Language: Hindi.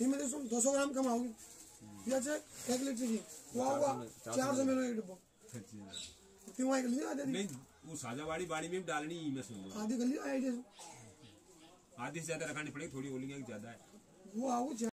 इसमें तो सुन दो सौ ग्राम कम आओगी अच्छा है एक लीटर की वो होगा चार सौ मिलो एक डिब्बो। क्यों वहाँ कर लिया आधी नहीं वो साजावाड़ी बाड़ी में डालनी ही मैं सुन आधी कर आइडिया आधी से ज़्यादा रखानी पड़ेगी थोड़ी ज़्यादा है। वो आओ